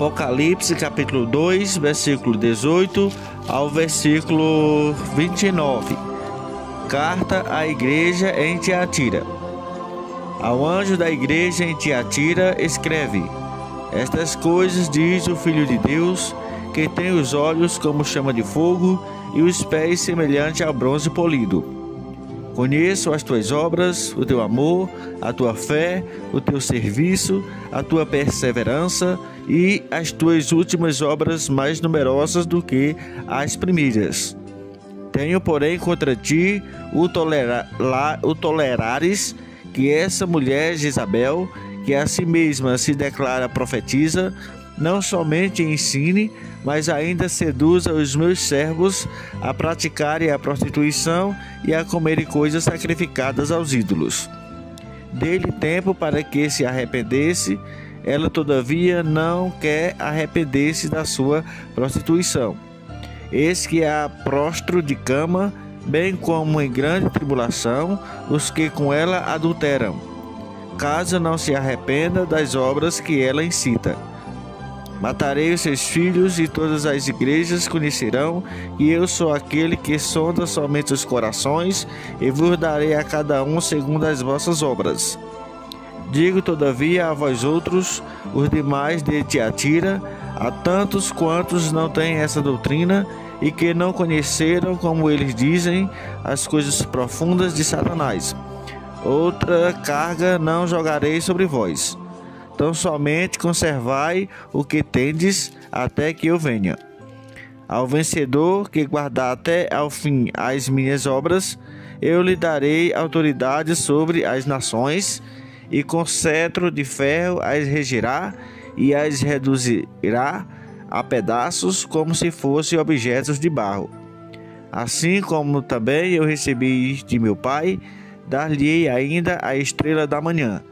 Apocalipse capítulo 2, versículo 18 ao versículo 29. Carta à igreja em Tiatira. Ao anjo da igreja em Tiatira escreve: Estas coisas diz o Filho de Deus, que tem os olhos como chama de fogo e os pés semelhante ao bronze polido. Conheço as tuas obras, o teu amor, a tua fé, o teu serviço, a tua perseverança e as tuas últimas obras mais numerosas do que as primeiras. Tenho, porém, contra ti o, tolera o tolerares que essa mulher Jezabel, que a si mesma se declara profetiza, não somente ensine, mas ainda seduza os meus servos a praticarem a prostituição e a comerem coisas sacrificadas aos ídolos. Dê-lhe tempo para que se arrependesse, ela todavia não quer arrepender-se da sua prostituição. Eis que há prostro de cama, bem como em grande tribulação, os que com ela adulteram, caso não se arrependa das obras que ela incita. Matarei os seus filhos e todas as igrejas conhecerão que eu sou aquele que sonda somente os corações e vos darei a cada um segundo as vossas obras. Digo todavia a vós outros, os demais de Tiatira, a tantos quantos não têm essa doutrina e que não conheceram, como eles dizem, as coisas profundas de Satanás. Outra carga não jogarei sobre vós então somente conservai o que tendes até que eu venha. Ao vencedor que guardar até ao fim as minhas obras, eu lhe darei autoridade sobre as nações, e com cetro de ferro as regirá e as reduzirá a pedaços como se fossem objetos de barro. Assim como também eu recebi de meu Pai, dar-lhe ainda a estrela da manhã.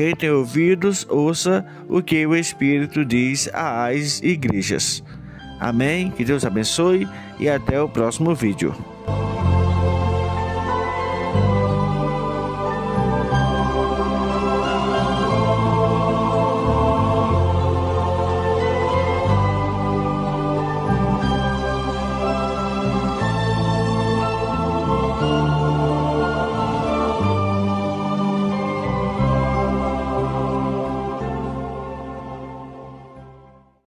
Quem tem ouvidos, ouça o que o Espírito diz às igrejas. Amém. Que Deus abençoe e até o próximo vídeo.